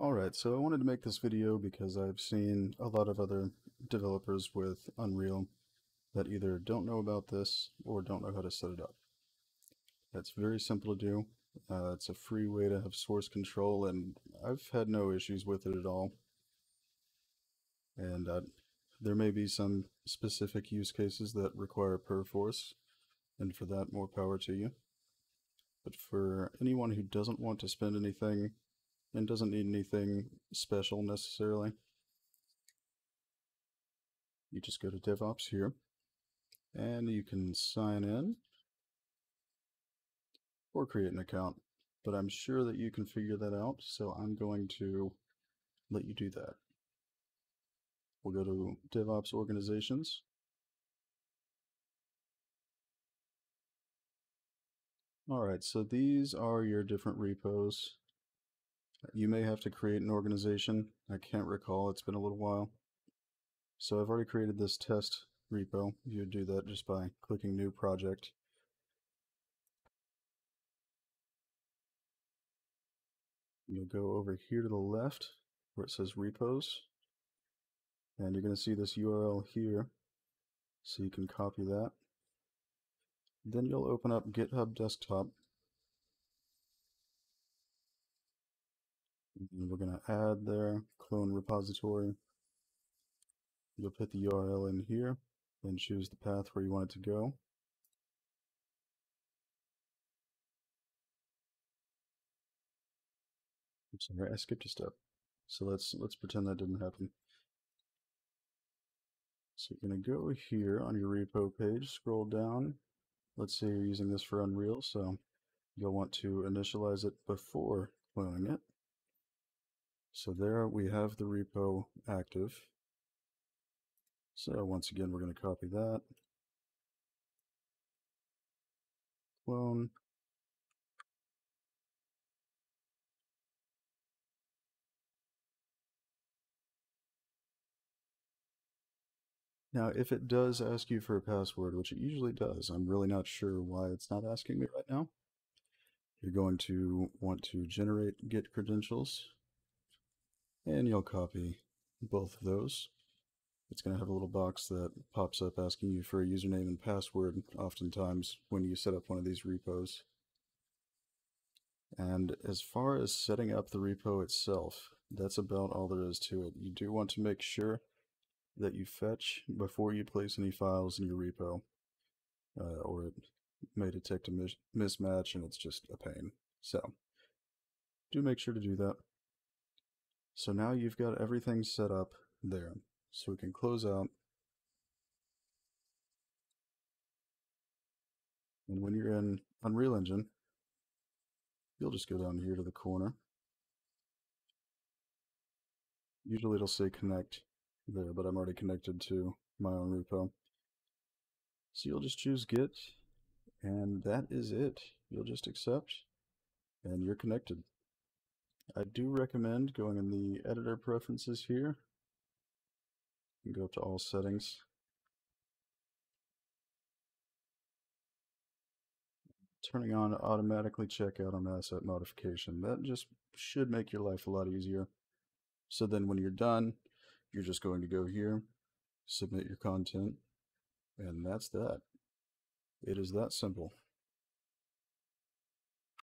Alright, so I wanted to make this video because I've seen a lot of other developers with Unreal that either don't know about this or don't know how to set it up. It's very simple to do. Uh, it's a free way to have source control and I've had no issues with it at all. And uh, there may be some specific use cases that require Perforce and for that more power to you. But for anyone who doesn't want to spend anything and doesn't need anything special necessarily. You just go to DevOps here and you can sign in or create an account. But I'm sure that you can figure that out, so I'm going to let you do that. We'll go to DevOps Organizations. Alright, so these are your different repos you may have to create an organization. I can't recall, it's been a little while. So I've already created this test repo. You would do that just by clicking new project. You'll go over here to the left where it says repos. And you're going to see this URL here. So you can copy that. Then you'll open up GitHub Desktop And we're going to add their clone repository. You'll put the URL in here and choose the path where you want it to go. Sorry, I skipped a step. So let's let's pretend that didn't happen. So you're going to go here on your repo page, scroll down. Let's say you're using this for Unreal, so you'll want to initialize it before cloning it. So there we have the repo active. So once again, we're going to copy that. Clone. Now, if it does ask you for a password, which it usually does, I'm really not sure why it's not asking me right now. You're going to want to generate Git credentials and you'll copy both of those. It's going to have a little box that pops up asking you for a username and password oftentimes when you set up one of these repos. And as far as setting up the repo itself, that's about all there is to it. You do want to make sure that you fetch before you place any files in your repo, uh, or it may detect a mis mismatch and it's just a pain. So, do make sure to do that. So now you've got everything set up there. So we can close out. And when you're in Unreal Engine, you'll just go down here to the corner. Usually it'll say connect there, but I'm already connected to my own repo. So you'll just choose Git, and that is it. You'll just accept, and you're connected. I do recommend going in the editor preferences here and go to all settings. Turning on automatically checkout on asset modification. That just should make your life a lot easier. So then when you're done, you're just going to go here, submit your content, and that's that. It is that simple.